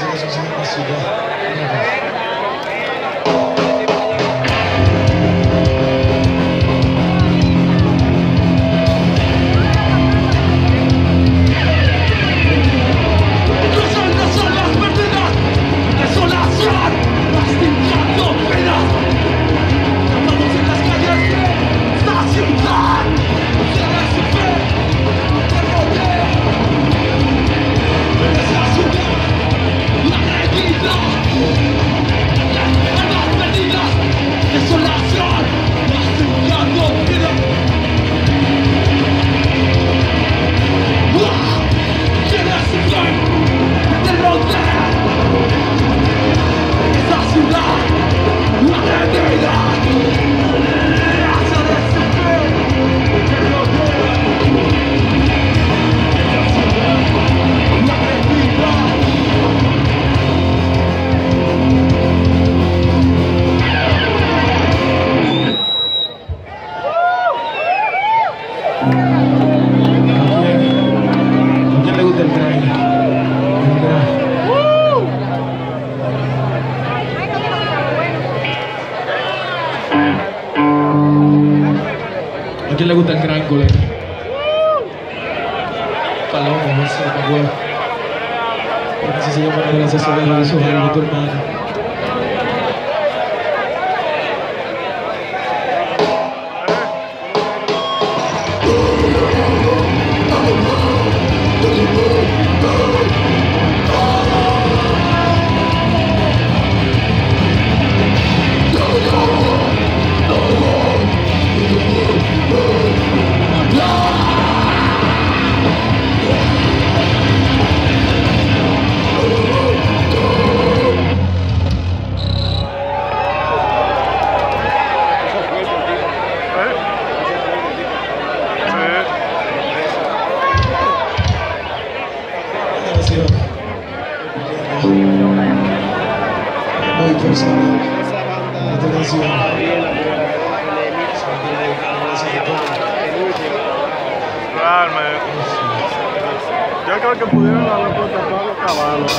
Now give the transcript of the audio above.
fazer a gente. Quién le gusta el gran eso me acuerdo. Porque así se llama el asesor de tu hermano. Yo creo que pudieron haber protestado a los caballos.